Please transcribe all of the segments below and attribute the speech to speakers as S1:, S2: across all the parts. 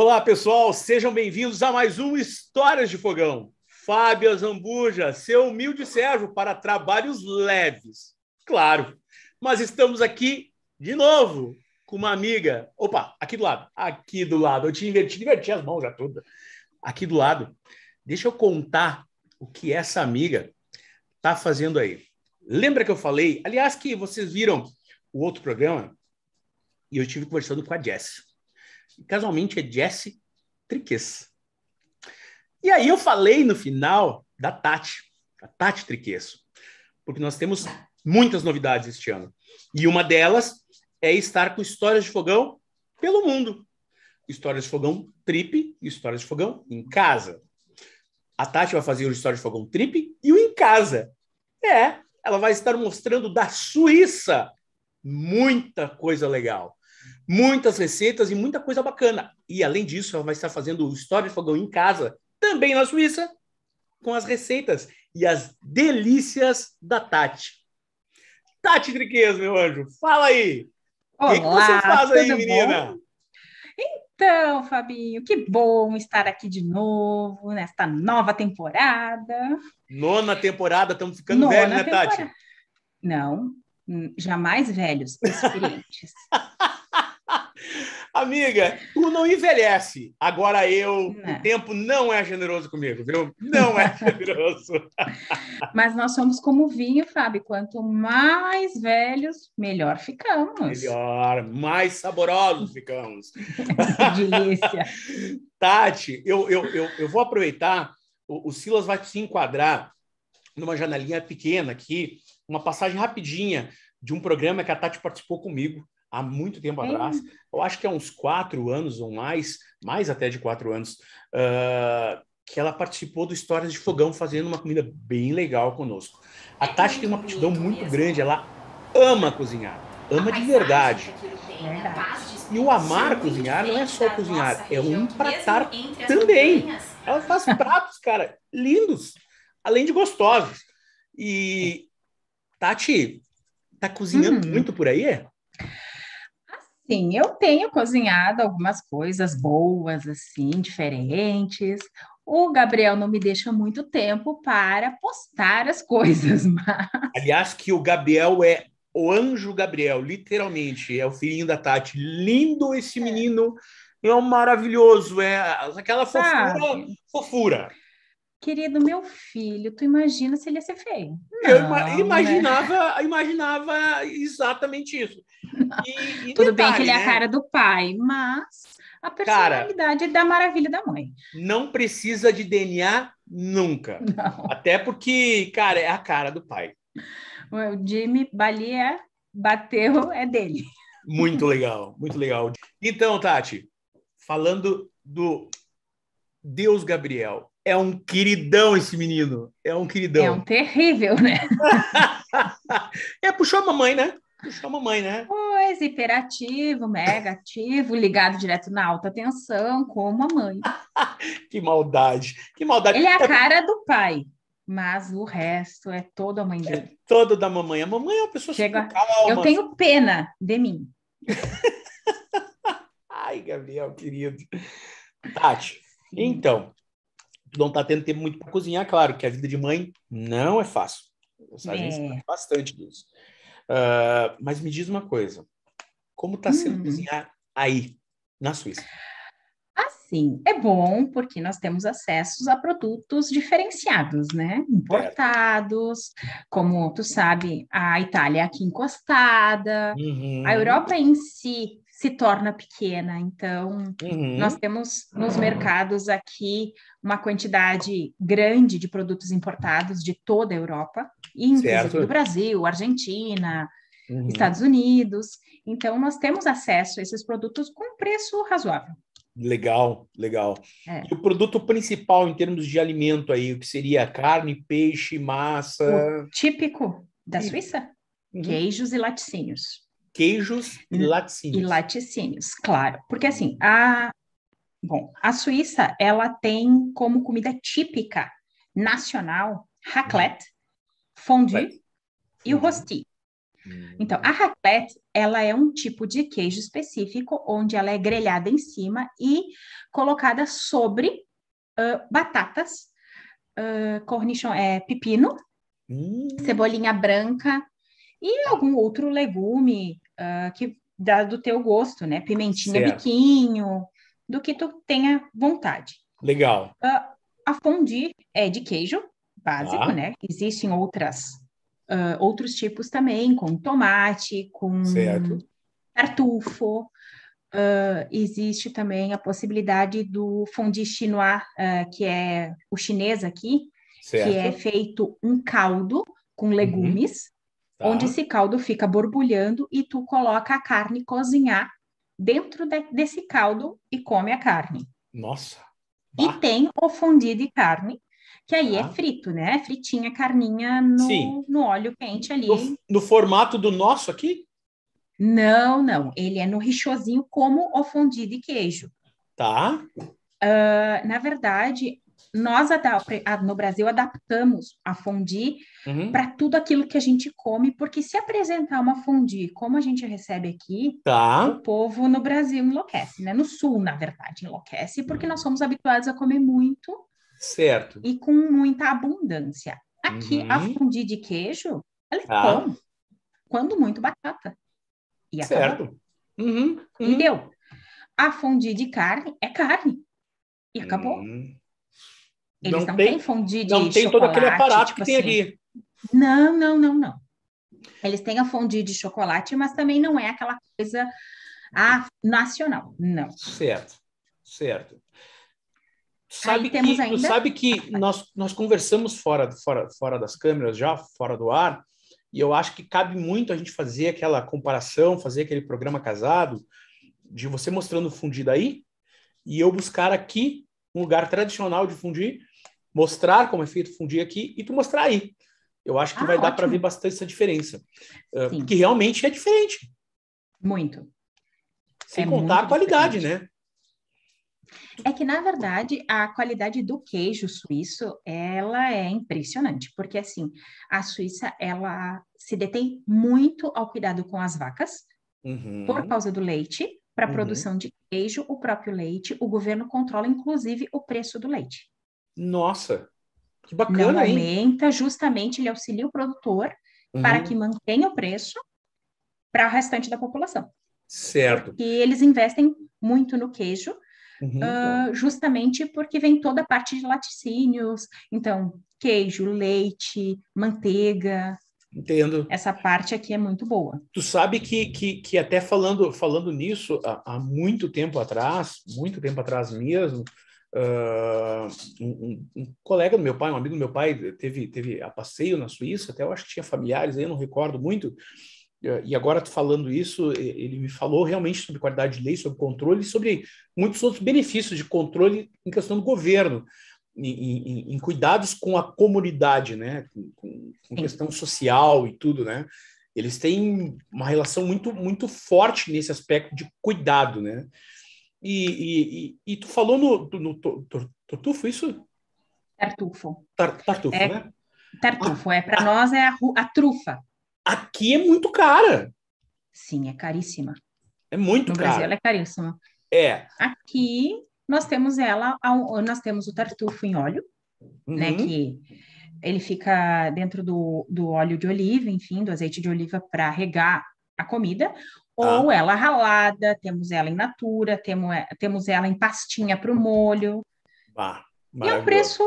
S1: Olá, pessoal, sejam bem-vindos a mais um Histórias de Fogão. Fábio Zambuja, seu humilde servo para trabalhos leves. Claro, mas estamos aqui de novo com uma amiga. Opa, aqui do lado, aqui do lado. Eu te inverti, inverti as mãos já toda. Aqui do lado. Deixa eu contar o que essa amiga tá fazendo aí. Lembra que eu falei? Aliás, que vocês viram o outro programa e eu estive conversando com a Jess casualmente é Jesse Triques. E aí eu falei no final da Tati, a Tati Triqueço, porque nós temos muitas novidades este ano. E uma delas é estar com histórias de fogão pelo mundo. Histórias de fogão trip e histórias de fogão em casa. A Tati vai fazer o história de fogão trip e o em casa. É, ela vai estar mostrando da Suíça muita coisa legal muitas receitas e muita coisa bacana. E além disso, ela vai estar fazendo história de fogão em casa, também na Suíça, com as receitas e as delícias da Tati. Tati Triquez, meu anjo, fala aí.
S2: Olá, o que, que você faz aí, menina? Bom? Então, Fabinho, que bom estar aqui de novo nesta nova temporada.
S1: Nona temporada, estamos ficando velhos, né, temporada. Tati?
S2: Não, hum, jamais velhos, experientes.
S1: Amiga, tu não envelhece. Agora eu, não. o tempo não é generoso comigo, viu? Não é generoso.
S2: Mas nós somos como vinho, Fábio. Quanto mais velhos, melhor ficamos.
S1: Melhor, mais saborosos ficamos.
S2: Delícia.
S1: Tati, eu, eu, eu, eu vou aproveitar. O, o Silas vai se enquadrar numa janelinha pequena aqui, uma passagem rapidinha de um programa que a Tati participou comigo há muito tempo é. atrás, eu acho que há uns quatro anos ou mais, mais até de quatro anos, uh, que ela participou do Histórias de Fogão, fazendo uma comida bem legal conosco. A é Tati tem uma aptidão muito grande, ela ama cozinhar, ama de verdade. E o amar cozinhar não é só cozinhar, é um pratar também. Ela faz pratos, cara, lindos, além de gostosos. E Tati, tá cozinhando hum. muito por aí?
S2: Sim, eu tenho cozinhado algumas coisas boas, assim, diferentes. O Gabriel não me deixa muito tempo para postar as coisas, mas...
S1: Aliás, que o Gabriel é o anjo Gabriel, literalmente, é o filhinho da Tati. Lindo esse é. menino, é um maravilhoso, é aquela fofura, fofura.
S2: Querido meu filho, tu imagina se ele ia ser feio?
S1: Não, eu né? imaginava, né? imaginava exatamente isso.
S2: E, e Tudo detalhe, bem que ele é a né? cara do pai, mas a personalidade cara, da maravilha da mãe.
S1: Não precisa de DNA nunca. Não. Até porque, cara, é a cara do pai.
S2: O Jimmy Balia bateu, é dele.
S1: Muito legal, muito legal. Então, Tati, falando do Deus Gabriel, é um queridão esse menino. É um queridão.
S2: É um terrível, né?
S1: é, puxou a mamãe, né? Puxou a mamãe, né?
S2: Pois, hiperativo, mega ativo, ligado direto na alta tensão, como a mãe.
S1: que maldade, que maldade.
S2: Ele é a é cara do pai, mas o resto é todo a mãe é dele.
S1: É todo da mamãe. A mamãe é uma pessoa
S2: Chega... calma. Eu tenho pena de mim.
S1: Ai, Gabriel, querido. Tati, então, tu não tá tendo tempo muito para cozinhar, claro, que a vida de mãe não é fácil. A gente é. bastante disso. Uh, mas me diz uma coisa: como está sendo hum. cozinhar aí, na Suíça?
S2: Assim, é bom porque nós temos acesso a produtos diferenciados, né? Importados, é. como tu sabe, a Itália é aqui encostada, uhum. a Europa em si se torna pequena. Então, uhum. nós temos nos mercados aqui uma quantidade grande de produtos importados de toda a Europa, inclusive do Brasil, Argentina, uhum. Estados Unidos. Então, nós temos acesso a esses produtos com preço razoável.
S1: Legal, legal. É. E o produto principal em termos de alimento aí, o que seria carne, peixe, massa?
S2: O típico da Suíça? Uhum. Queijos e laticínios
S1: queijos e laticínios.
S2: E laticínios, claro. Porque assim, a bom, a Suíça, ela tem como comida típica nacional raclette, fondue e o rosti. Hum. Então, a raclette, ela é um tipo de queijo específico, onde ela é grelhada em cima e colocada sobre uh, batatas, uh, cornichon, é, pepino, hum. cebolinha branca e algum outro legume uh, que dá do teu gosto, né? Pimentinha certo. biquinho, do que tu tenha vontade.
S1: Legal.
S2: Uh, a fondue é de queijo básico, ah. né? Existem outras uh, outros tipos também, com tomate, com certo. tartufo. Uh, existe também a possibilidade do fondue chinois, que é o chinês aqui, certo. que é feito um caldo com legumes, uhum. Tá. onde esse caldo fica borbulhando e tu coloca a carne cozinhar dentro de, desse caldo e come a carne.
S1: Nossa!
S2: E tem o fondue de carne, que aí ah. é frito, né? Fritinha, carninha no, no óleo quente ali.
S1: No, no, formato do nosso aqui?
S2: Não, não. Ele é no richozinho como o fondue de queijo.
S1: Tá.
S2: Uh, na verdade, nós no Brasil adaptamos a fondue uhum. para tudo aquilo que a gente come, porque se apresentar uma fondue como a gente recebe aqui,
S1: tá.
S2: o povo no Brasil enlouquece, né? No sul, na verdade, enlouquece, porque nós somos habituados a comer muito.
S1: Certo.
S2: E com muita abundância. Aqui, uhum. a fondue de queijo, ela é tá. pão. Quando muito batata.
S1: E certo. Uhum. Uhum.
S2: E deu. A fondue de carne é carne. E acabou. Uhum. Eles não, não têm fondue de
S1: Não tem todo aquele aparato tipo que assim. tem ali.
S2: Não, não, não, não. Eles têm a fondue de chocolate, mas também não é aquela coisa ah, nacional. Não.
S1: Certo, certo. Sabe que, ainda... sabe que nós, nós conversamos fora, fora, fora das câmeras, já fora do ar, e eu acho que cabe muito a gente fazer aquela comparação, fazer aquele programa casado, de você mostrando o fundido aí, e eu buscar aqui um lugar tradicional de fundir mostrar como é feito fundir aqui e tu mostrar aí. Eu acho que ah, vai ótimo. dar para ver bastante essa diferença. Uh, porque realmente é diferente.
S2: Muito.
S1: Sem é contar a qualidade, diferente. né?
S2: É que, na verdade, a qualidade do queijo suíço, ela é impressionante, porque, assim, a Suíça, ela se detém muito ao cuidado com as vacas, uhum. por causa do leite, para a uhum. produção de queijo, o próprio leite, o governo controla, inclusive, o preço do leite.
S1: Nossa, que bacana,
S2: Não aumenta, hein? justamente ele auxilia o produtor uhum. para que mantenha o preço para o restante da população.
S1: Certo.
S2: E eles investem muito no queijo, uhum. uh, justamente porque vem toda a parte de laticínios, então queijo, leite, manteiga.
S1: Entendo.
S2: Essa parte aqui é muito boa.
S1: Tu sabe que, que, que até falando, falando nisso, há, há muito tempo atrás, muito tempo atrás mesmo, Uh, um, um, colega do meu pai, um amigo do meu pai, teve, teve a passeio na Suíça, até eu acho que tinha familiares aí, eu não recordo muito. Uh, e agora, falando isso, ele me falou realmente sobre qualidade de lei, sobre controle, sobre muitos outros benefícios de controle em questão do governo, em, em, em cuidados com a comunidade, né? com, com questão social e tudo, né? Eles têm uma relação muito, muito forte nesse aspecto de cuidado, né? E, e, e, e tu falou no, no, no Tortufo, isso?
S2: Tartufo.
S1: Tar, tartufo,
S2: é,
S1: né?
S2: Tartufo, ah, é para nós é a, a trufa.
S1: Aqui é muito cara.
S2: Sim, é caríssima.
S1: É muito
S2: no
S1: cara.
S2: No Brasil ela é caríssima.
S1: É.
S2: Aqui nós temos ela, nós temos o tartufo em óleo, né, uhum. né? Que ele fica dentro do, do óleo de oliva, enfim, do azeite de oliva para regar a comida, ou ah. ela ralada, temos ela em natura, temos, temos ela em pastinha para o molho.
S1: Ah,
S2: e é um preço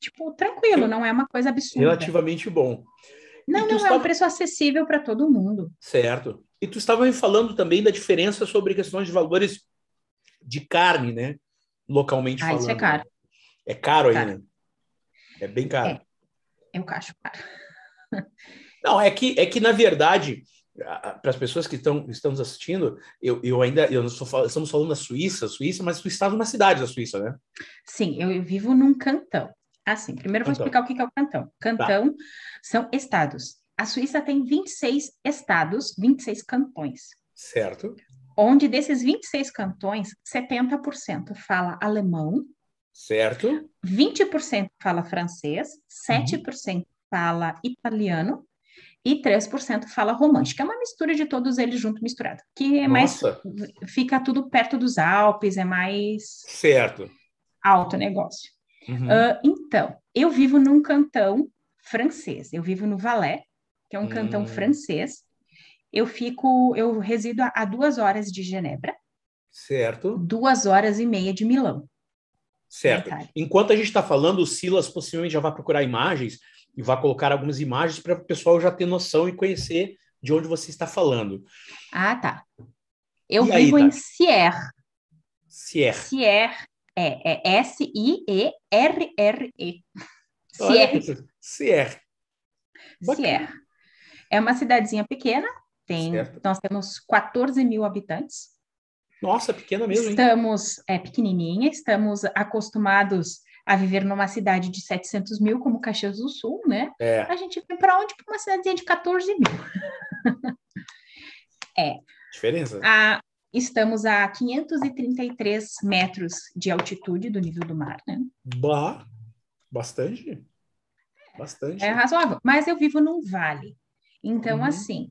S2: tipo, tranquilo, não é uma coisa absurda.
S1: Relativamente bom.
S2: Não, não, estava... é um preço acessível para todo mundo.
S1: Certo. E tu estava me falando também da diferença sobre questões de valores de carne, né? Localmente
S2: ah,
S1: falando.
S2: isso é caro.
S1: É caro, caro. aí, né? É bem caro. É,
S2: eu acho caro.
S1: Não, é que, é que na verdade, para as pessoas que estão, estão nos assistindo, eu, eu ainda eu não sou, estamos falando da Suíça, Suíça, mas tu estava numa cidade da Suíça, né?
S2: Sim, eu vivo num cantão. Assim, primeiro vou explicar o que é o cantão. Cantão tá. são estados. A Suíça tem 26 estados, 26 cantões.
S1: Certo.
S2: Onde desses 26 cantões, 70% fala alemão.
S1: Certo.
S2: 20% fala francês, 7% uhum. fala italiano e 3% fala romântica. É uma mistura de todos eles junto misturado, que é Nossa. mais fica tudo perto dos Alpes, é mais
S1: certo
S2: alto negócio. Uhum. Uh, então, eu vivo num cantão francês. Eu vivo no Valais, que é um cantão hum. francês. Eu fico, eu resido a, a duas horas de Genebra.
S1: Certo.
S2: Duas horas e meia de Milão.
S1: Certo. Enquanto a gente está falando, o Silas possivelmente já vai procurar imagens e vai colocar algumas imagens para o pessoal já ter noção e conhecer de onde você está falando.
S2: Ah, tá. Eu e vivo aí, em Sierre.
S1: Sierre.
S2: Sierre é, é S-I-E-R-R-E.
S1: Sierre. Sierre.
S2: Sierre. É uma cidadezinha pequena, tem, nós temos 14 mil habitantes.
S1: Nossa, pequena mesmo.
S2: Estamos, hein? é pequenininha, estamos acostumados a viver numa cidade de 700 mil, como Caxias do Sul, né?
S1: É.
S2: A gente vem para onde? Para uma cidadezinha de 14 mil. é.
S1: Diferença.
S2: A, estamos a 533 metros de altitude do nível do mar, né?
S1: Bah, bastante. Bastante.
S2: É razoável. Mas eu vivo num vale. Então, uhum. assim,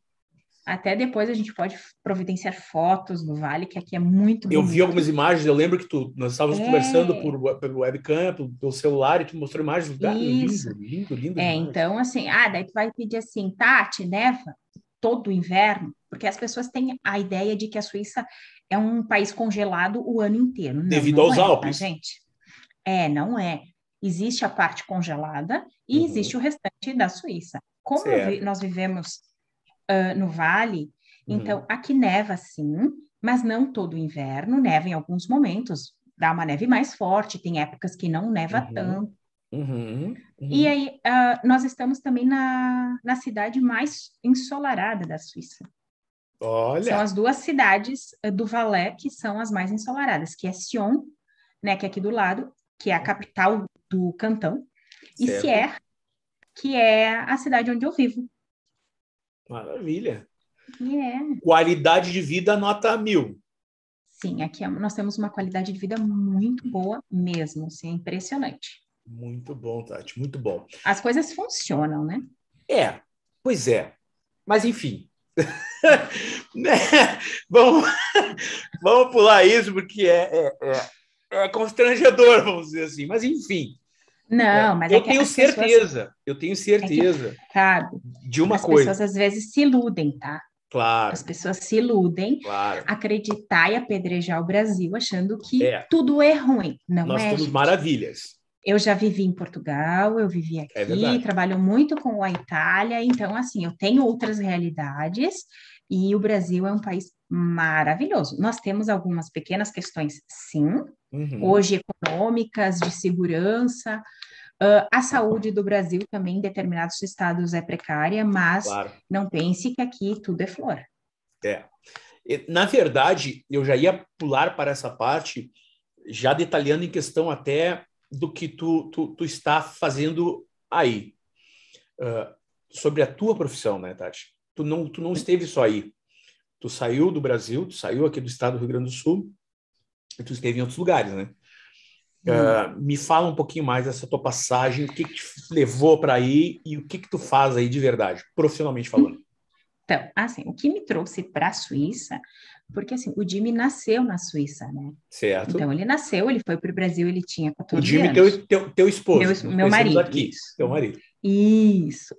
S2: até depois a gente pode providenciar fotos do vale, que aqui é muito
S1: bonito. Eu vi algumas imagens, eu lembro que tu, nós estávamos é... conversando por, pelo webcam, pelo, celular, e tu mostrou imagens do lugar. Lindo, lindo, lindo.
S2: É, então, assim, ah, daí tu vai pedir assim, Tati, neva todo o inverno, porque as pessoas têm a ideia de que a Suíça é um país congelado o ano inteiro. Não,
S1: Devido
S2: não
S1: aos
S2: é, tá,
S1: Alpes.
S2: Gente? É, não é. Existe a parte congelada e uhum. existe o restante da Suíça. Como vi, nós vivemos uh, no vale, uhum. então aqui neva sim, mas não todo o inverno, neva em alguns momentos, dá uma neve mais forte, tem épocas que não neva
S1: uhum.
S2: tanto.
S1: Uhum, uhum.
S2: E aí, uh, nós estamos também na, na cidade mais ensolarada da Suíça.
S1: Olha!
S2: São as duas cidades uh, do Valais que são as mais ensolaradas, que é Sion, né, que é aqui do lado, que é a capital do cantão, certo. e Sierre, que é a cidade onde eu vivo.
S1: Maravilha.
S2: É.
S1: Qualidade de vida nota mil.
S2: Sim, aqui é, nós temos uma qualidade de vida muito boa mesmo, assim, é impressionante.
S1: Muito bom, Tati, muito bom.
S2: As coisas funcionam, né?
S1: É, pois é. Mas enfim. né? vamos, vamos pular isso, porque é, é, é, é constrangedor, vamos dizer assim. Mas enfim.
S2: Não, mas
S1: eu
S2: é
S1: tenho certeza, pessoas... eu tenho certeza
S2: é
S1: que, de uma
S2: as
S1: coisa.
S2: As pessoas às vezes se iludem, tá?
S1: Claro.
S2: As pessoas se iludem,
S1: claro.
S2: acreditar e apedrejar o Brasil achando que é. tudo é ruim. Não
S1: Nós
S2: é.
S1: temos gente. maravilhas.
S2: Eu já vivi em Portugal, eu vivi
S1: É
S2: aqui, trabalho muito com a Itália, então assim, eu tenho outras realidades e o Brasil é um país maravilhoso. Nós temos algumas pequenas questões, sim,
S1: Uhum.
S2: hoje econômicas, de segurança. Uh, a saúde do Brasil também em determinados estados é precária, mas
S1: Claro.
S2: não pense que aqui tudo é flor.
S1: É. Na verdade, eu já ia pular para essa parte, já detalhando em questão até do que tu, tu, tu está fazendo aí. Uh, sobre a tua profissão, né, Tati? Tu não, tu não esteve só aí. Tu saiu do Brasil, tu saiu aqui do estado do Rio Grande do Sul, tu esteve em outros lugares, né? Uh, me fala um pouquinho mais dessa tua passagem, o que, que te levou para aí e o que, que tu faz aí de verdade, profissionalmente falando.
S2: Então, assim, o que me trouxe para a Suíça, porque assim, o Jimmy nasceu na Suíça, né?
S1: Certo.
S2: Então, ele nasceu, ele foi para o Brasil, ele tinha 14
S1: o Jimmy,
S2: anos.
S1: teu, teu, teu esposo.
S2: Meu, meu marido.
S1: Aqui,
S2: isso.
S1: teu marido.
S2: Isso.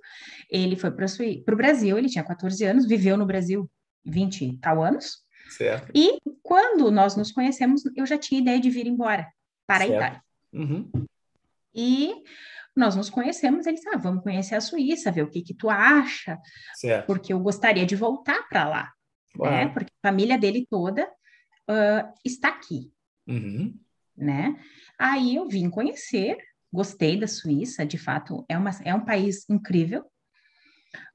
S2: Ele foi para o Brasil, ele tinha 14 anos, viveu no Brasil 20 e tal anos.
S1: Certo.
S2: E quando nós nos conhecemos, eu já tinha ideia de vir embora para
S1: Certo.
S2: a Itália.
S1: Uhum.
S2: E nós nos conhecemos, ele disse, ah, vamos conhecer a Suíça, ver o que que tu acha,
S1: Certo.
S2: porque eu gostaria de voltar para lá, né? Porque a família dele toda ah, está aqui,
S1: Uhum.
S2: né? Aí eu vim conhecer, gostei da Suíça, de fato, é, uma, é um país incrível.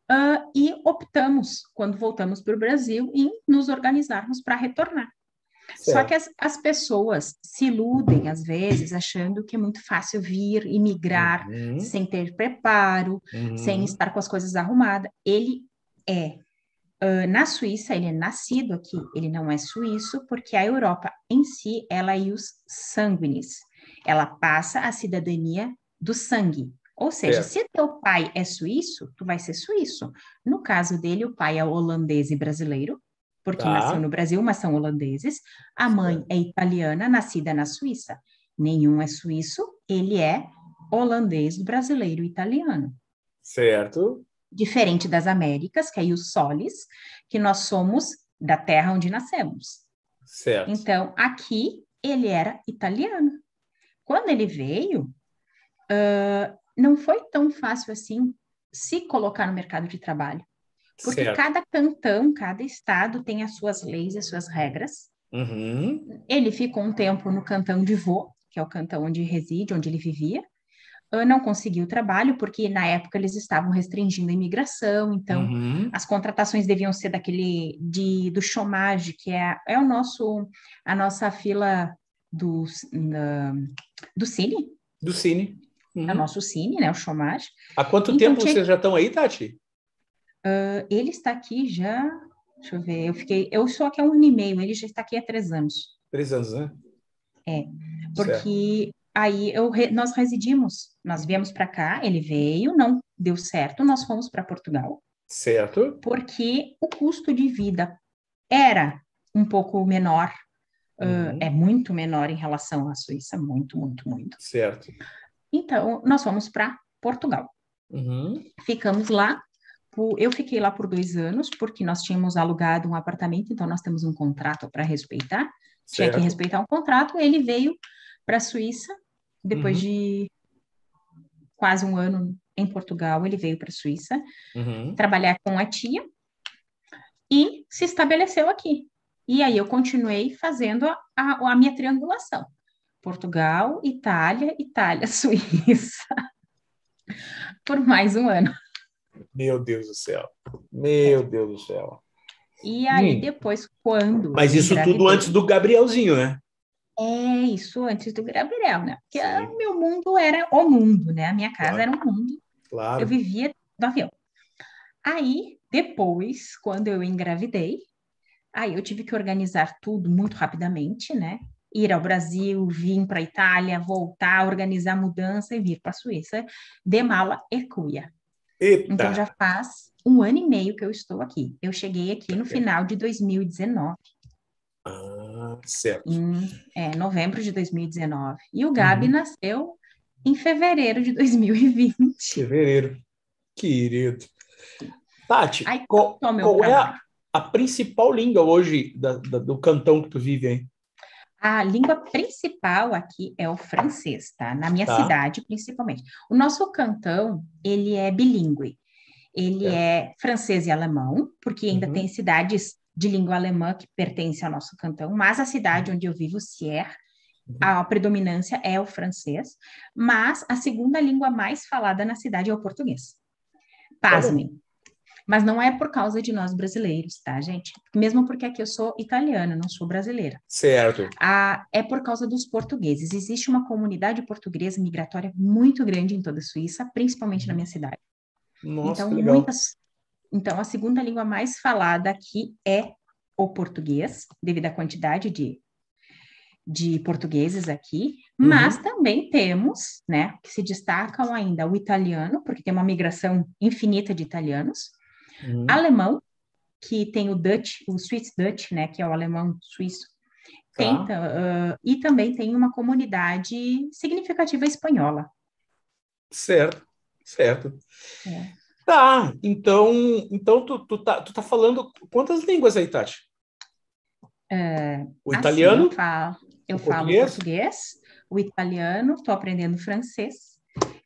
S2: Ah, e optamos, quando voltamos para o Brasil, em nos organizarmos para retornar. Só
S1: Certo.
S2: que as, as pessoas se iludem, às vezes, achando que é muito fácil vir e migrar
S1: Uhum.
S2: sem ter preparo,
S1: Uhum.
S2: sem estar com as coisas arrumadas. Ele é, ah, na Suíça, ele é nascido aqui, ele não é suíço, porque a Europa em si, ela é os sanguinis. Ela passa a cidadania do sangue. Ou seja, se teu pai é suíço, tu vai ser suíço. No caso dele, o pai é holandês e brasileiro, porque tá. nasceu no Brasil, mas são holandeses. A mãe é italiana, nascida na Suíça. Nenhum é suíço, ele é holandês, brasileiro e italiano.
S1: Certo.
S2: Diferente das Américas, que é os solis, que nós somos da terra onde nascemos.
S1: Certo.
S2: Então, aqui ele era italiano. Quando ele veio, uh, não foi tão fácil assim se colocar no mercado de trabalho. Porque certo. cada cantão, cada estado tem as suas leis e as suas regras.
S1: Uhum.
S2: Ele ficou um tempo no cantão de Vô, que é o cantão onde reside, onde ele vivia. Não conseguiu trabalho, porque na época eles estavam restringindo a imigração, então uhum. as contratações deviam ser daquele de, do chômage, que é, é o nosso, a nossa fila do, do Cine.
S1: Do Cine.
S2: Uhum. É o nosso Cine, né? O chômage.
S1: Há quanto então, tempo tinha... vocês já estão aí, Tati?
S2: Uh, ele está aqui já. Deixa eu ver, eu fiquei. Eu sou aqui há um ano e meio, ele já está aqui há três anos.
S1: Três anos, né?
S2: É. Porque certo. aí eu, nós residimos, nós viemos para cá, ele veio, não deu certo, nós fomos para Portugal.
S1: Certo.
S2: Porque o custo de vida era um pouco menor, uhum. uh, é muito menor em relação à Suíça, muito, muito, muito.
S1: Certo.
S2: Então, nós fomos para Portugal.
S1: Uhum.
S2: Ficamos lá. Eu fiquei lá por dois anos, porque nós tínhamos alugado um apartamento, então nós temos um contrato para respeitar. Certo. Tinha que respeitar um contrato. Ele veio para a Suíça, depois uhum. de quase um ano em Portugal, ele veio para a Suíça
S1: uhum.
S2: trabalhar com a tia e se estabeleceu aqui. E aí eu continuei fazendo a, a, a minha triangulação. Portugal, Itália, Itália, Suíça. Por mais um ano.
S1: Meu Deus do céu. Meu Deus do céu.
S2: E aí, hum. depois, quando.
S1: Mas isso tudo antes do Gabrielzinho, né?
S2: É, isso antes do Gabriel, né? Porque o meu mundo era o mundo, né? A minha casa claro. era um mundo.
S1: Claro.
S2: Eu vivia do avião. Aí, depois, quando eu engravidei, aí eu tive que organizar tudo muito rapidamente, né? Ir ao Brasil, vir para a Itália, voltar, organizar mudança e vir para a Suíça de mala e cuia.
S1: Eita.
S2: Então já faz um ano e meio que eu estou aqui. Eu cheguei aqui no final de 2019.
S1: Ah, certo.
S2: Em é, novembro de 2019. E o Gabi uhum. nasceu em fevereiro de 2020.
S1: Fevereiro. Querido. Tati, Ai, qual, qual é a, a, principal língua hoje da, da, do cantão que tu vive aí?
S2: A língua principal aqui é o francês, tá? Na minha tá. cidade, principalmente. O nosso cantão, ele é bilíngue. Ele é, é francês e alemão, porque ainda uhum. tem cidades de língua alemã que pertencem ao nosso cantão, mas a cidade onde eu vivo, Sierre, uhum. a predominância é o francês, mas a segunda língua mais falada na cidade é o português. Pasmem. Mas não é por causa de nós brasileiros, tá, gente? Mesmo porque aqui eu sou italiana, não sou brasileira.
S1: Certo.
S2: Ah, é por causa dos portugueses. Existe uma comunidade portuguesa migratória muito grande em toda a Suíça, principalmente na minha cidade.
S1: Nossa,
S2: então, muitas. Então, a segunda língua mais falada aqui é o português, devido à quantidade de, de portugueses aqui, uhum. mas também temos, né, que se destacam ainda o italiano, porque tem uma migração infinita de italianos, uhum. alemão, que tem o Dutch, o Swiss Dutch, né, que é o alemão suíço, tem, uh, e também tem uma comunidade significativa espanhola.
S1: Certo, certo. É. Tá, então, então tu, tu, tá, tu tá falando quantas línguas aí, Tati?
S2: É,
S1: o assim, italiano?
S2: eu falo, eu o falo português? português, o italiano, estou aprendendo francês,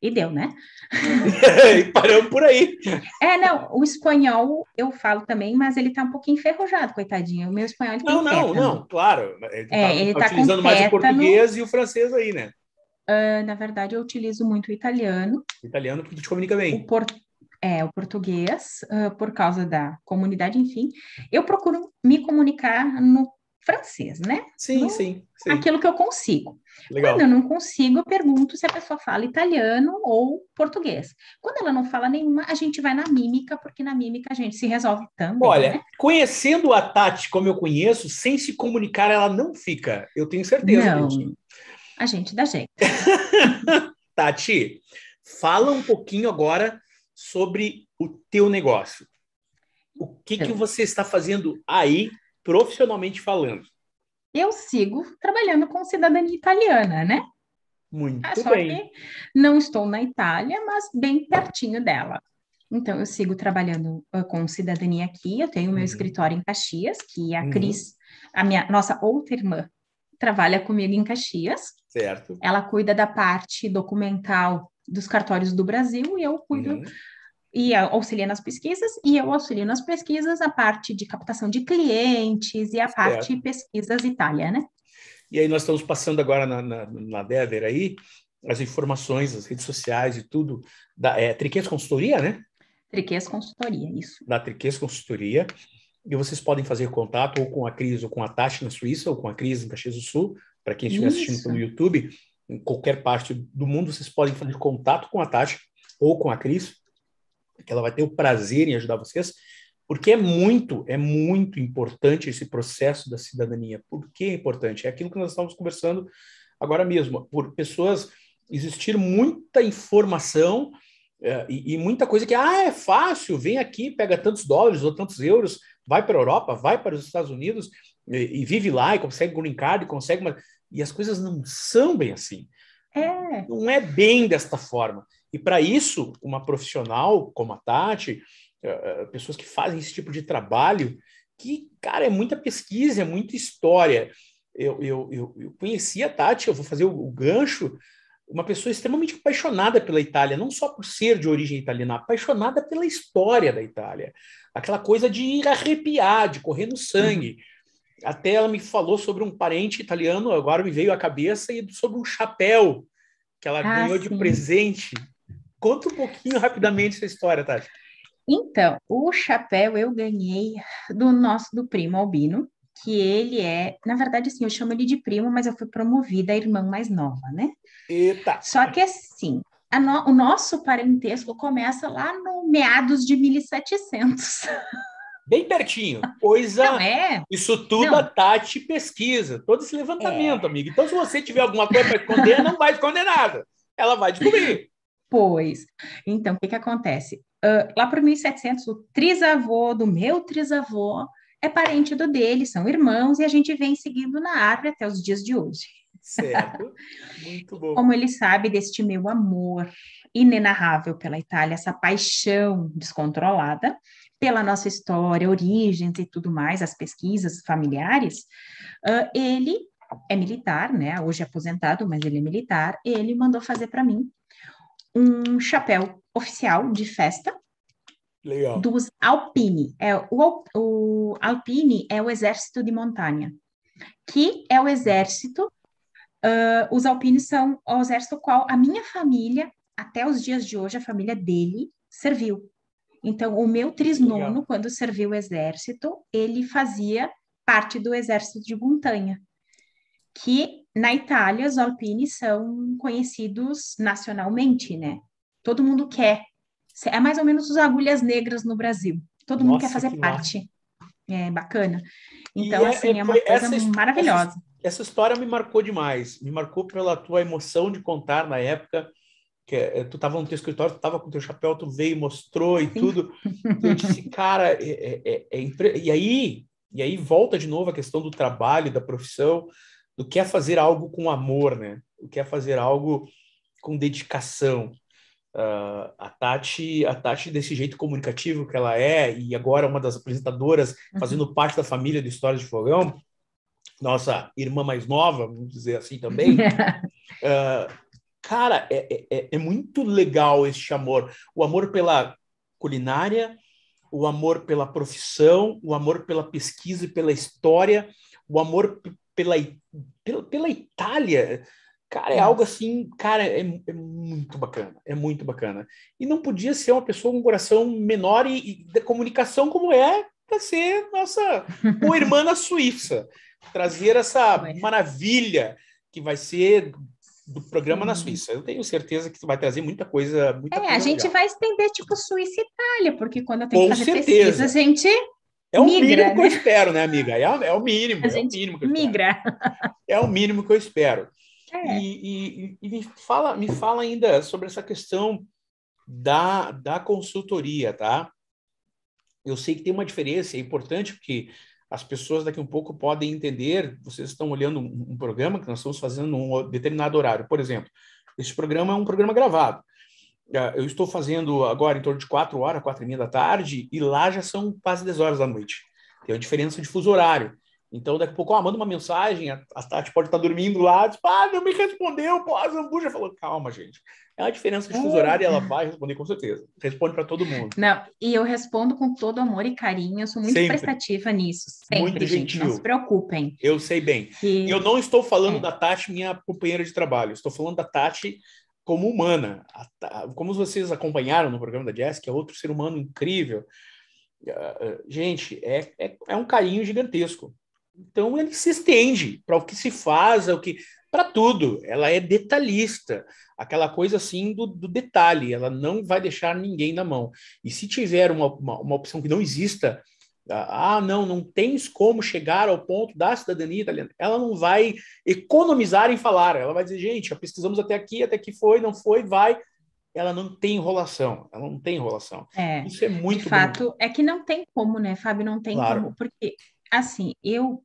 S2: e deu, né?
S1: e paramos por aí.
S2: É, não, o espanhol eu falo também, mas ele tá um pouquinho enferrujado, coitadinho. O meu espanhol
S1: Não, não, não, claro. Ele é, tá, ele tá, tá utilizando mais o português e o francês aí, né?
S2: Uh, na verdade, eu utilizo muito o italiano.
S1: Italiano porque tu te comunica bem.
S2: O, por... é, o português, uh, por causa da comunidade, enfim. Eu procuro me comunicar no francês, né?
S1: Sim, no, sim, sim,
S2: Aquilo que eu consigo.
S1: Legal.
S2: Quando eu não consigo, eu pergunto se a pessoa fala italiano ou português. Quando ela não fala nenhuma, a gente vai na mímica, porque na mímica a gente se resolve também.
S1: Olha,
S2: né?
S1: conhecendo a Tati como eu conheço, sem se comunicar, ela não fica. Eu tenho certeza
S2: não, disso. A gente dá jeito.
S1: Tati, Fala um pouquinho agora sobre o teu negócio. O que, que você está fazendo aí, profissionalmente falando?
S2: Eu sigo trabalhando com cidadania italiana, né?
S1: Muito
S2: é, só
S1: bem.
S2: que não estou na Itália, mas bem pertinho dela. Então, eu sigo trabalhando uh, com cidadania aqui. Eu tenho meu uhum. escritório em Caxias, que a uhum. Cris, a minha nossa outra irmã, trabalha comigo em Caxias.
S1: Certo.
S2: Ela cuida da parte documental dos cartórios do Brasil e eu cuido uhum. E auxilia nas pesquisas e eu auxilio nas pesquisas a parte de captação de clientes e a certo. parte pesquisas Itália, né?
S1: E aí nós estamos passando agora na, na, na Dever aí as informações, as redes sociais e tudo da é, Triquês Consultoria, né?
S2: Triquês Consultoria, isso.
S1: Da Triquês Consultoria. E vocês podem fazer contato ou com a Cris ou com a Tati na Suíça ou com a Cris em Caxias do Sul, para quem estiver isso. assistindo pelo YouTube, em qualquer parte do mundo, vocês podem fazer contato com a Tati ou com a Cris, que ela vai ter o prazer em ajudar vocês, porque é muito, é muito importante esse processo da cidadania. Por que é importante? É aquilo que nós estamos conversando agora mesmo, por pessoas existir muita informação é, e, e, muita coisa que ah, é fácil, vem aqui, pega tantos dólares ou tantos euros, vai para a Europa, vai para os Estados Unidos e, e, vive lá e consegue green card, consegue uma... e as coisas não são bem assim.
S2: É.
S1: Não é bem desta forma. E para isso, uma profissional como a Tati, uh, pessoas que fazem esse tipo de trabalho, que, cara, é muita pesquisa, é muita história. Eu, eu, eu, eu conheci a Tati, eu vou fazer o, o gancho uma pessoa extremamente apaixonada pela Itália, não só por ser de origem italiana, apaixonada pela história da Itália. Aquela coisa de ir arrepiar, de correr no sangue. Uhum. Até ela me falou sobre um parente italiano, agora me veio à cabeça, e sobre um chapéu que ela ah, ganhou sim. de presente. Conta um pouquinho rapidamente essa história, Tati.
S2: Então, o chapéu eu ganhei do nosso do primo Albino, que ele é, na verdade, assim, eu chamo ele de primo, mas eu fui promovida a irmã mais nova, né?
S1: Eita!
S2: Só que assim, no, o nosso parentesco começa lá no meados de 1700.
S1: Bem pertinho. Coisa.
S2: Não é?
S1: Isso tudo não. a Tati pesquisa, todo esse levantamento, é. amiga. Então, se você tiver alguma coisa para esconder, não vai esconder nada. Ela vai descobrir.
S2: Pois. Então, o que, que acontece? Uh, lá para 1700, o trisavô do meu trisavô é parente do dele, são irmãos, e a gente vem seguindo na árvore até os dias de hoje.
S1: Certo, muito bom.
S2: Como ele sabe deste meu amor inenarrável pela Itália, essa paixão descontrolada pela nossa história, origens e tudo mais, as pesquisas familiares, uh, ele é militar, né? Hoje é aposentado, mas ele é militar. Ele mandou fazer para mim um chapéu oficial de festa
S1: Legal.
S2: dos Alpini. É, o, o Alpini é o exército de montanha, que é o exército, uh, os Alpini são o exército qual a minha família, até os dias de hoje, a família dele serviu. Então, o meu trisnono, quando serviu o exército, ele fazia parte do exército de montanha, que na Itália os Alpini são conhecidos nacionalmente, né? Todo mundo quer é mais ou menos os agulhas negras no Brasil. Todo Nossa, mundo quer fazer que parte. Massa. É bacana. Então, é, assim, é, uma coisa essa, maravilhosa.
S1: Essa, essa, história me marcou demais. Me marcou pela tua emoção de contar na época que é, tu estava no teu escritório, tu estava com teu chapéu, tu veio, mostrou e Sim. tudo. Eu disse, cara, é, é, é, é e aí e aí volta de novo a questão do trabalho, da profissão, do que é fazer algo com amor, né? O que é fazer algo com dedicação. Uh, a Tati, a Tati desse jeito comunicativo que ela é e agora uma das apresentadoras uhum. fazendo parte da família do História de Fogão, nossa irmã mais nova, vamos dizer assim também. uh, cara, é, é, é, muito legal este amor, o amor pela culinária, o amor pela profissão, o amor pela pesquisa e pela história, o amor pela, pela, pela Itália. Cara, é algo assim, cara, é, é, muito bacana, é muito bacana. E não podia ser uma pessoa com um coração menor e, e de comunicação como é para ser nossa uma irmã na Suíça. Trazer essa maravilha que vai ser do programa na Suíça. Eu tenho certeza que vai trazer muita coisa. Muita
S2: é,
S1: coisa
S2: a gente legal. vai estender tipo Suíça e Itália, porque quando eu tenho com que fazer certeza. pesquisa, a gente
S1: é o migra, mínimo né? que eu espero, né, amiga? É, é o mínimo.
S2: A gente
S1: é o mínimo que
S2: eu migra.
S1: Espero. É o mínimo que eu espero. É. E, e, e, me, fala, me fala ainda sobre essa questão da, da consultoria, tá? Eu sei que tem uma diferença, é importante porque as pessoas daqui um pouco podem entender. Vocês estão olhando um, um programa que nós estamos fazendo num determinado horário. Por exemplo, esse programa é um programa gravado. Ah, eu estou fazendo agora em torno de quatro horas, quatro e meia da tarde, e lá já são quase 10 horas da noite. Tem a diferença de fuso horário. Então, daqui a pouco, ó, manda uma mensagem, a, a Tati pode estar dormindo lá, diz, ah, não me respondeu, pô, a Zambuja falou, calma, gente. É a diferença de fuso horário e ela vai responder com certeza. Responde para todo mundo.
S2: Não, e eu respondo com todo amor e carinho, eu sou muito sempre. prestativa nisso. Sempre, muito gente, gentil. não se preocupem.
S1: Eu sei bem. E... Eu não estou falando é. da Tati, minha companheira de trabalho, estou falando da Tati como humana. Como vocês acompanharam no programa da Jess, que é outro ser humano incrível. Ah, ah, gente, é, é, é um carinho gigantesco. Então ele se estende para o que se faz, o que para tudo. Ela é detalhista, aquela coisa assim do, do, detalhe. Ela não vai deixar ninguém na mão. E se tiver uma, uma, uma, opção que não exista, ah, não, não tens como chegar ao ponto da cidadania italiana. Ela não vai economizar em falar. Ela vai dizer, gente, pesquisamos até aqui, até aqui foi, não foi, vai. Ela não tem enrolação. Ela não tem enrolação.
S2: É, Isso é muito. De fato, bom. é que não tem como, né, Fábio? Não tem claro. como, porque assim, eu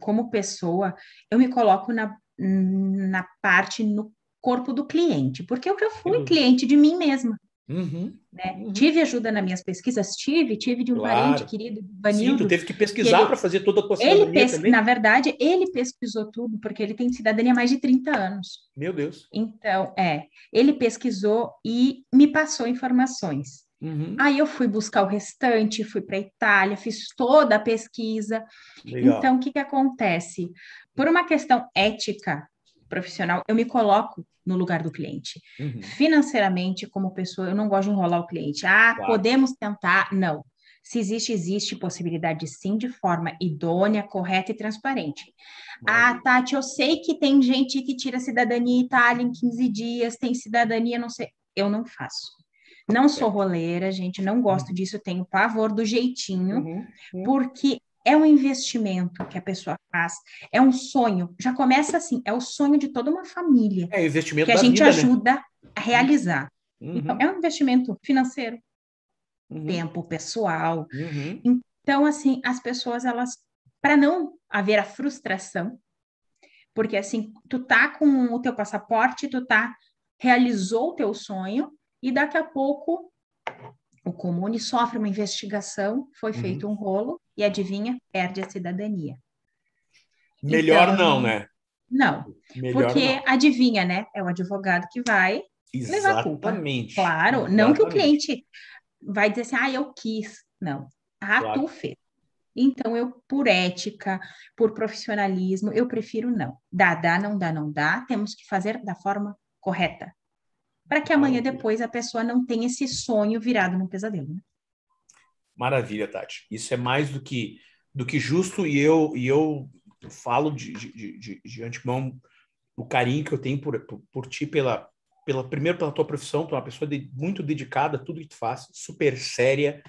S2: como pessoa, eu me coloco na, na parte, no corpo do cliente, porque eu já fui cliente de mim mesma. Uhum. Né? Uhum. Tive ajuda nas minhas pesquisas? Tive, tive de um claro. parente querido,
S1: Vanildo. Sim, tu teve que pesquisar para fazer toda a tua
S2: ele pes... também? Na verdade, ele pesquisou tudo, porque ele tem cidadania há mais de 30 anos.
S1: Meu Deus.
S2: Então, é, ele pesquisou e me passou informações. Uhum. Aí eu fui buscar o restante, fui para a Itália, fiz toda a pesquisa. Legal. Então, o que, que acontece? Por uma questão ética profissional, eu me coloco no lugar do cliente. Uhum. Financeiramente, como pessoa, eu não gosto de enrolar o cliente. Ah, claro. podemos tentar? Não. Se existe, existe possibilidade sim, de forma idônea, correta e transparente. Ah, Tati, eu sei que tem gente que tira cidadania Itália em 15 dias, tem cidadania, não sei. Eu não faço. Não sou roleira, gente, não gosto uhum. disso, tenho pavor do jeitinho, uhum, uhum. porque é um investimento que a pessoa faz, é um sonho. Já começa assim, é o sonho de toda uma família.
S1: É investimento
S2: que a gente vida, né? ajuda né? a realizar. Uhum. Então, é um investimento financeiro, uhum. tempo pessoal. Uhum. Então, assim, as pessoas, elas, para não haver a frustração, porque assim, tu tá com o teu passaporte, tu tá realizou o teu sonho, e daqui a pouco o comune sofre uma investigação, foi uhum. feito um rolo e adivinha, perde a cidadania.
S1: Melhor então, não, né?
S2: Não, Melhor porque não. adivinha, né? É o advogado que vai Exatamente. levar a culpa. Claro, Exatamente. não que o cliente vai dizer assim, ah, eu quis. Não, ah, claro. tu fez. Então, eu, por ética, por profissionalismo, eu prefiro não. Dá, dá, não dá, não dá. Temos que fazer da forma correta para que amanhã depois a pessoa não tenha esse sonho virado num pesadelo. Né?
S1: Maravilha, Tati. Isso é mais do que do que justo e eu e eu falo de, de, de, de antemão o carinho que eu tenho por, por, por, ti pela pela primeiro pela tua profissão, tu é uma pessoa de, muito dedicada a tudo que tu faz, super séria,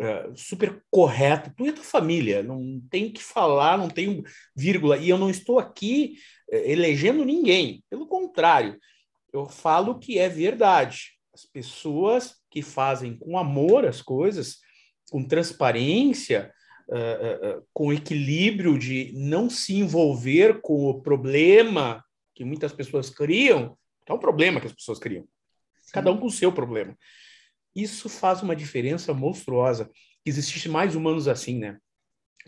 S1: uh, super correta, tu e a tua família, não tem que falar, não tem vírgula, e eu não estou aqui uh, elegendo ninguém, pelo contrário, eu falo que é verdade. As pessoas que fazem com amor as coisas, com transparência, uh, uh, com equilíbrio de não se envolver com o problema que muitas pessoas criam, que é um problema que as pessoas criam. Sim. Cada um com o seu problema. Isso faz uma diferença monstruosa. Que existisse mais humanos assim, né?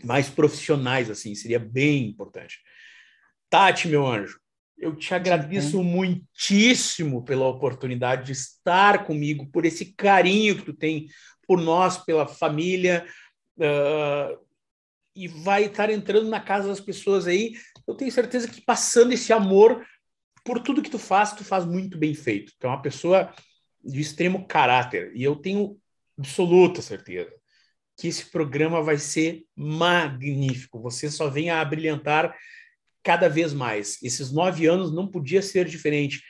S1: Mais profissionais assim, seria bem importante. Tati, meu anjo, eu te agradeço muitíssimo pela oportunidade de estar comigo, por esse carinho que tu tem por nós, pela família, uh, e vai estar entrando na casa das pessoas aí. Eu tenho certeza que passando esse amor por tudo que tu faz, tu faz muito bem feito. Tu é uma pessoa de extremo caráter, e eu tenho absoluta certeza que esse programa vai ser magnífico. Você só vem a brilhantar cada vez mais. Esses nove anos não podia ser diferente.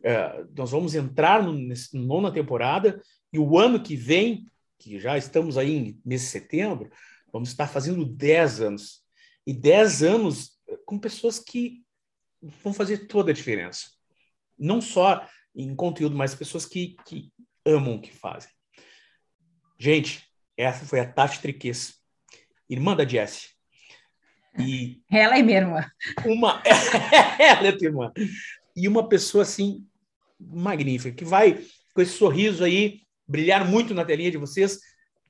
S1: Uh, nós vamos entrar no, nessa nona temporada e o ano que vem, que já estamos aí em mês de setembro, vamos estar fazendo dez anos. E dez anos com pessoas que vão fazer toda a diferença. Não só em conteúdo, mas pessoas que, que amam o que fazem. Gente, essa foi a Tati Triques, irmã da Jessie.
S2: E ela é minha irmã.
S1: Uma, ela é tua irmã. E uma pessoa assim magnífica, que vai com esse sorriso aí brilhar muito na telinha de vocês,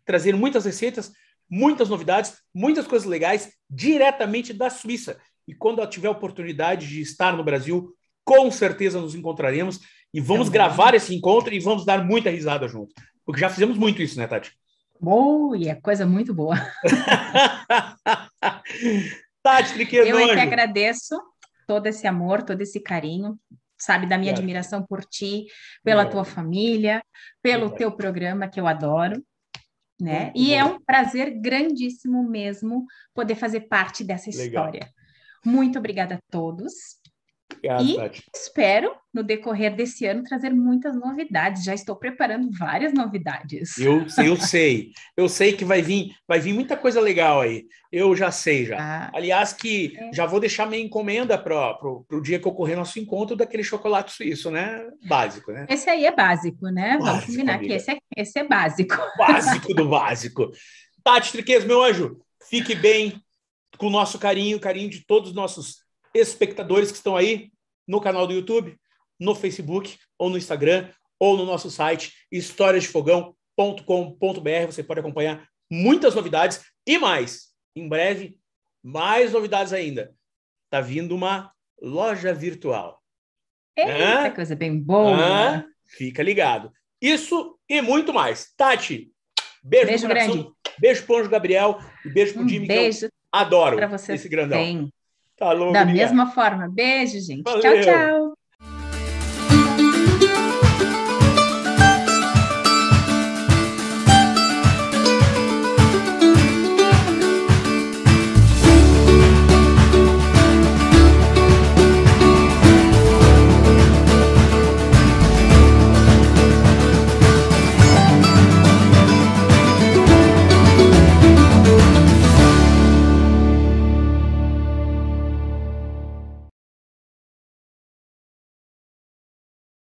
S1: trazer muitas receitas, muitas novidades, muitas coisas legais diretamente da Suíça. E quando ela tiver a oportunidade de estar no Brasil, com certeza nos encontraremos e vamos Também. gravar esse encontro e vamos dar muita risada junto. Porque já fizemos muito isso, né, Tati?
S2: Bom, e é coisa muito boa.
S1: Tati Triqueiro
S2: Eu é que agradeço todo esse amor, todo esse carinho, sabe, da minha admiração por ti, pela tua família, pelo teu programa que eu adoro, né? Muito e bom. é um prazer grandíssimo mesmo poder fazer parte dessa Legal. história. Muito obrigada a todos. E espero, no decorrer desse ano, trazer muitas novidades. Já estou preparando várias novidades.
S1: Eu, eu sei, eu sei que vai vir, vai vir muita coisa legal aí. Eu já sei já. Ah, Aliás, que é. já vou deixar minha encomenda para o dia que ocorrer nosso encontro daquele chocolate suíço, né? Básico, né?
S2: Esse aí é básico, né? Básico, Vamos combinar amiga. que esse é, esse é básico.
S1: Básico do básico. Tati Triquez, meu anjo, fique bem com o nosso carinho, carinho de todos os nossos espectadores que estão aí no canal do YouTube, no Facebook, ou no Instagram, ou no nosso site historiasdefogão.com.br. Você pode acompanhar muitas novidades e mais. Em breve, mais novidades ainda. Está vindo uma loja virtual.
S2: Eita, coisa bem boa.
S1: fica ligado. Isso e muito mais. Tati, beijo, beijo grande. Beijo pro Anjo Gabriel e beijo pro um Jimmy.
S2: Beijo.
S1: adoro você esse grandão.
S2: Tá louco, da mesma forma. Beijo, gente. Valeu. Tchau, tchau.